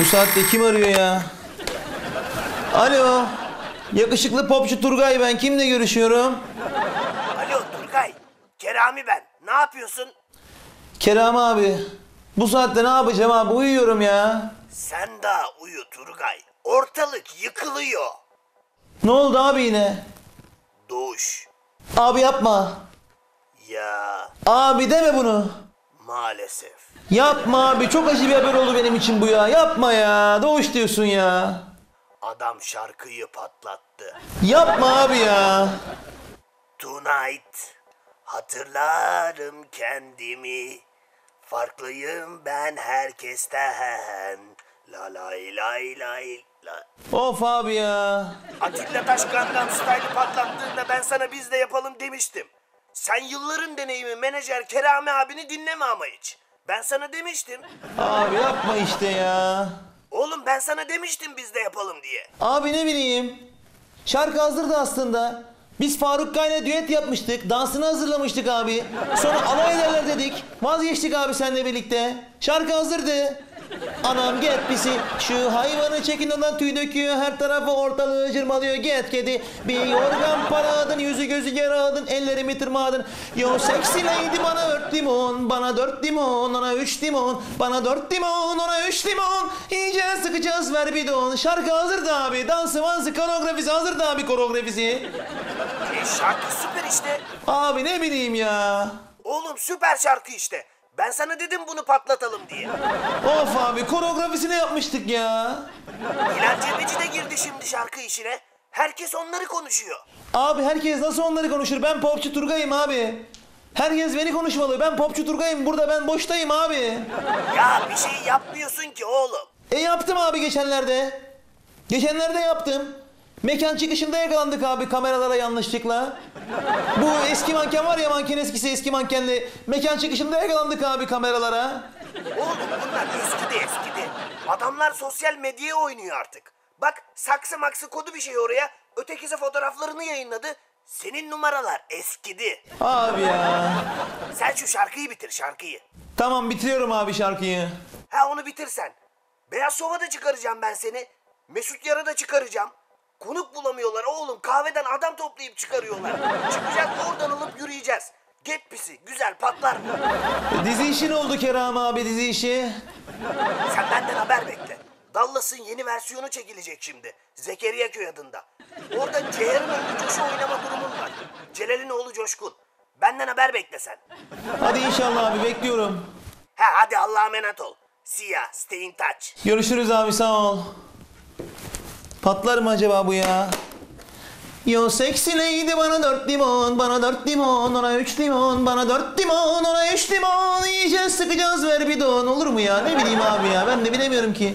Bu saatte kim arıyor ya? Alo. Yakışıklı popçu Turgay ben. Kimle görüşüyorum? Alo Turgay. Kerami ben. Ne yapıyorsun? Kerem abi. Bu saatte ne yapacağım abi? Uyuyorum ya. Sen daha uyu Turgay. Ortalık yıkılıyor. Ne oldu abi yine? Doğuş. Abi yapma. Ya Abi deme bunu. maalesef. Yapma abi. Çok acı bir haber oldu benim için bu ya. Yapma ya. Doğuş diyorsun ya. Adam şarkıyı patlattı. Yapma abi ya. Tonight hatırlarım kendimi. Farklıyım ben herkesten. La lay lay lay la. Of abi ya. Atilla Taş Gangnam Style'ı patlattığında ben sana biz de yapalım demiştim. Sen yılların deneyimi menajer Kerami abini dinleme ama hiç. Ben sana demiştim. Abi yapma işte ya. Oğlum ben sana demiştim biz de yapalım diye. Abi ne bileyim. Şarkı hazırdı aslında. Biz Faruk Kaya'yla düet yapmıştık. Dansını hazırlamıştık abi. Sonra alay ederler dedik. Vazgeçtik abi seninle birlikte. Şarkı hazırdı. Anam get pisi. Şu hayvanı çekin ondan tüy döküyor. Her tarafı ortalığı cırmalıyor get kedi. Bir yorgan paradın yüzü gözü yaradın ellerimi tırmadın yo seksi lady bana dört limon bana dört limon ona üç limon bana dört limon ona üç limon. İyice sıkacağız ver bir don. Şarkı hazırdı abi. Dansı mansı koreografisi hazırdı abi koreografisi. E şarkı süper işte. abi ne bileyim ya. Oğlum süper şarkı işte. Ben sana dedim bunu patlatalım diye. of abi koreografisini yapmıştık ya Hilal Cebeci de girdi şimdi şarkı işine. Herkes onları konuşuyor. Abi herkes nasıl onları konuşur? Ben popçu Turgay'ım abi. Herkes beni konuşmalı. Ben popçu Turgay'ım. Burada ben boştayım abi. Ya bir şey yapmıyorsun ki oğlum. E yaptım abi geçenlerde. Geçenlerde yaptım. Mekan çıkışında yakalandık abi kameralara yanlışlıkla. Bu eski manken var ya manken eskisi eski mankenli. Mekan çıkışında yakalandık abi kameralara. Oğlum bunlar eskidi eskidi. Adamlar sosyal medyaya oynuyor artık. Bak saksı maksı kodu bir şey oraya. Ötekisi fotoğraflarını yayınladı. Senin numaralar eskidi. Abi ya. Sen şu şarkıyı bitir şarkıyı. Tamam bitiriyorum abi şarkıyı. Ha onu bitirsen. Beyaz Sova da çıkaracağım ben seni. Mesut Yar'a da çıkaracağım. Konuk bulamıyorlar oğlum. Kahveden adam toplayıp çıkarıyorlar. Çıkacak oradan alıp yürüyeceğiz. Get pisi. Güzel patlar Dizi işi ne oldu Kerem abi dizi işi? Sen benden haber bekle. Dallas'ın yeni versiyonu çekilecek şimdi. Zekeriya Köy adında. Orada Ceyhan'ın oğlu Coş'u oynama durumun var. Celal'in oğlu Coşkun. Benden haber bekle sen. Hadi inşallah abi bekliyorum. Ha hadi Allah'a emanet ol. See ya. Stay in touch. Görüşürüz abi sağ ol. Patlar mı acaba bu ya? Yo seksi lady bana dört limon, bana dört limon, ona üç limon, bana dört limon, ona üç limon. İyice sıkacağız ver bir don olur mu ya? Ne bileyim abi ya ben de bilemiyorum ki.